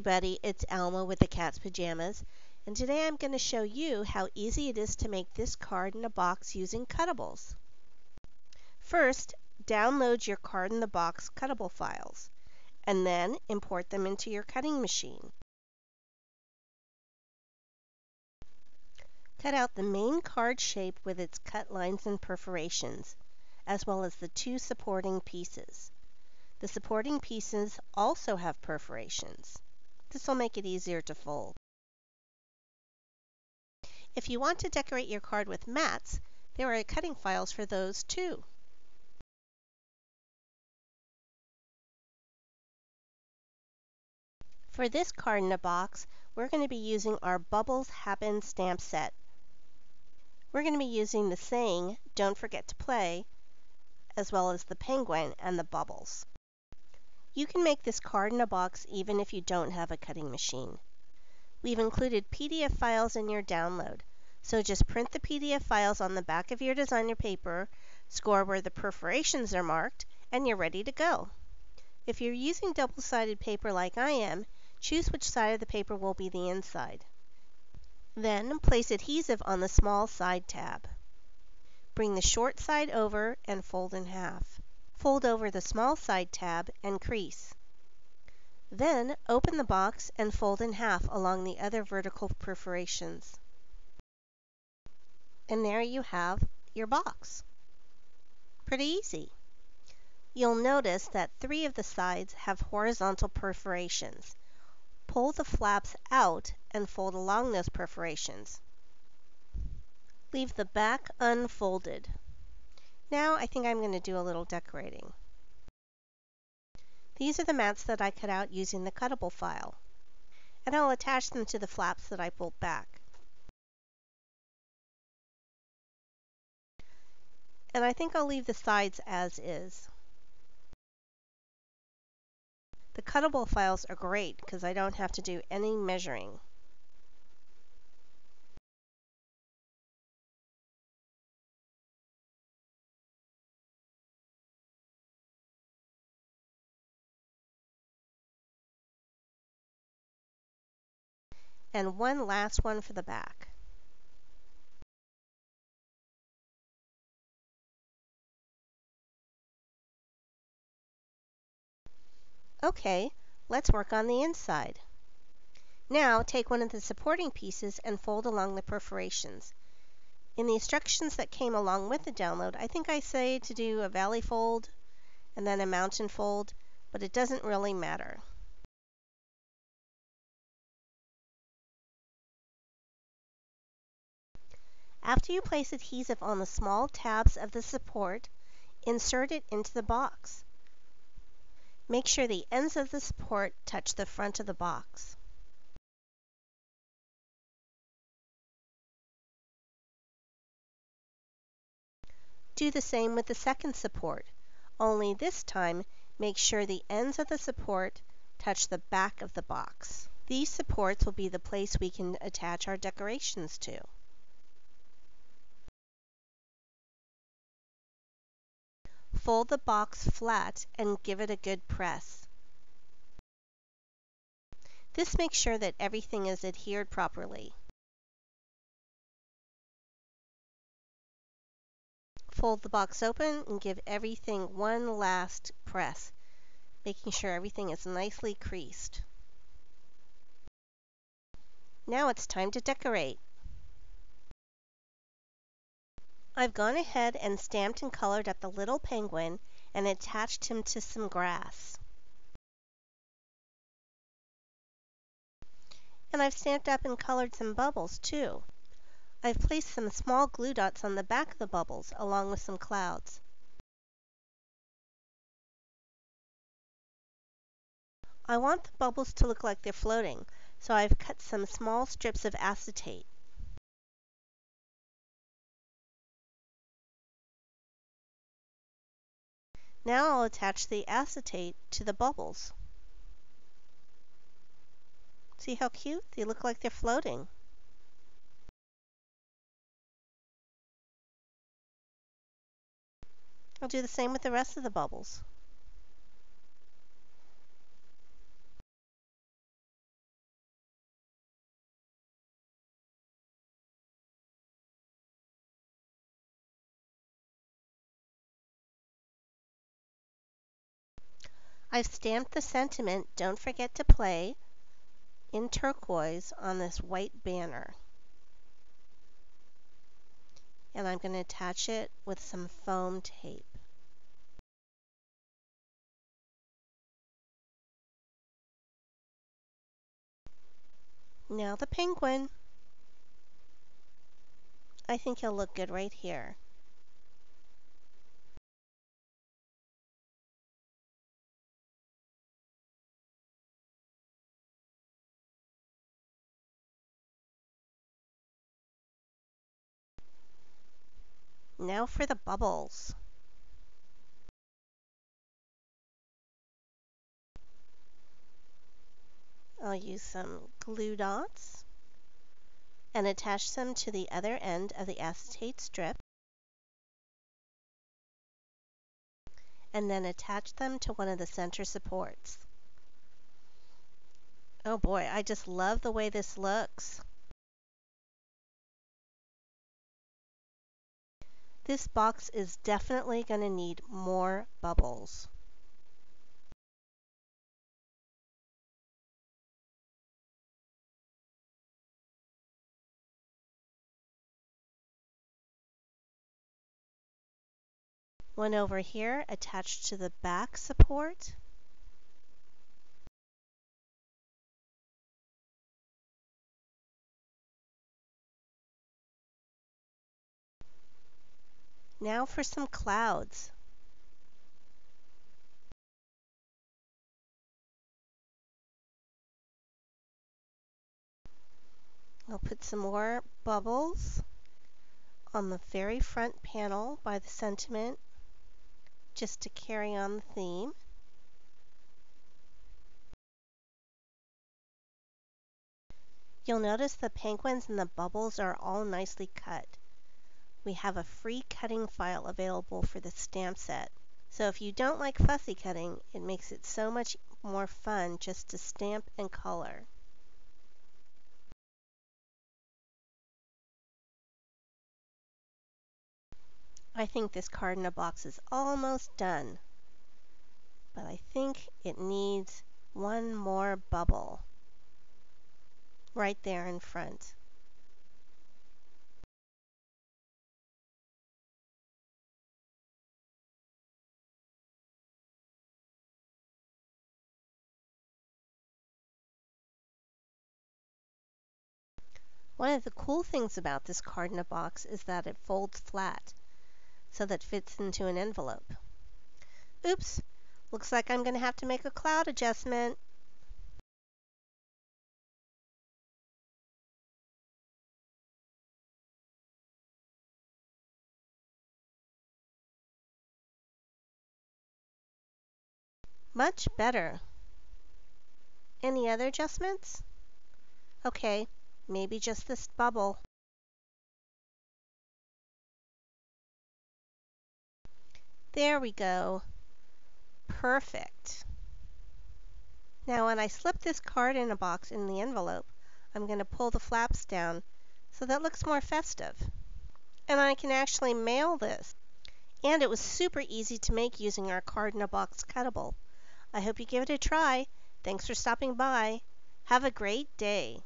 everybody, it's Alma with the Cat's Pajamas, and today I'm going to show you how easy it is to make this card in a box using cutables. First, download your card in the box cutable files, and then import them into your cutting machine. Cut out the main card shape with its cut lines and perforations, as well as the two supporting pieces. The supporting pieces also have perforations. This will make it easier to fold. If you want to decorate your card with mats, there are cutting files for those too. For this card in a box, we're going to be using our Bubbles Happen stamp set. We're going to be using the saying, don't forget to play, as well as the penguin and the bubbles. You can make this card in a box even if you don't have a cutting machine. We've included PDF files in your download, so just print the PDF files on the back of your designer paper, score where the perforations are marked, and you're ready to go. If you're using double-sided paper like I am, choose which side of the paper will be the inside. Then place adhesive on the small side tab. Bring the short side over and fold in half. Fold over the small side tab and crease. Then open the box and fold in half along the other vertical perforations. And there you have your box. Pretty easy. You'll notice that three of the sides have horizontal perforations. Pull the flaps out and fold along those perforations. Leave the back unfolded. Now I think I'm going to do a little decorating. These are the mats that I cut out using the cutable file. And I'll attach them to the flaps that I pulled back. And I think I'll leave the sides as is. The cutable files are great because I don't have to do any measuring. And one last one for the back. Okay, let's work on the inside. Now take one of the supporting pieces and fold along the perforations. In the instructions that came along with the download, I think I say to do a valley fold and then a mountain fold, but it doesn't really matter. After you place adhesive on the small tabs of the support, insert it into the box. Make sure the ends of the support touch the front of the box. Do the same with the second support, only this time make sure the ends of the support touch the back of the box. These supports will be the place we can attach our decorations to. Fold the box flat and give it a good press. This makes sure that everything is adhered properly. Fold the box open and give everything one last press, making sure everything is nicely creased. Now it's time to decorate. I've gone ahead and stamped and colored up the little penguin and attached him to some grass. And I've stamped up and colored some bubbles too. I've placed some small glue dots on the back of the bubbles along with some clouds. I want the bubbles to look like they're floating, so I've cut some small strips of acetate. Now I'll attach the acetate to the bubbles. See how cute? They look like they're floating. I'll do the same with the rest of the bubbles. I've stamped the sentiment, don't forget to play, in turquoise on this white banner. And I'm going to attach it with some foam tape. Now the penguin. I think he'll look good right here. Now for the bubbles. I'll use some glue dots and attach them to the other end of the acetate strip and then attach them to one of the center supports. Oh boy, I just love the way this looks. This box is definitely going to need more bubbles. One over here attached to the back support. Now for some clouds. I'll put some more bubbles on the very front panel by the sentiment just to carry on the theme. You'll notice the penguins and the bubbles are all nicely cut we have a free cutting file available for the stamp set. So if you don't like fussy cutting, it makes it so much more fun just to stamp and color. I think this card in a box is almost done, but I think it needs one more bubble right there in front. One of the cool things about this card in a box is that it folds flat, so that fits into an envelope. Oops, looks like I'm going to have to make a cloud adjustment. Much better. Any other adjustments? Okay, Maybe just this bubble. There we go. Perfect. Now when I slip this card in a box in the envelope, I'm going to pull the flaps down so that looks more festive. And I can actually mail this. And it was super easy to make using our card in a box cutable. I hope you give it a try. Thanks for stopping by. Have a great day.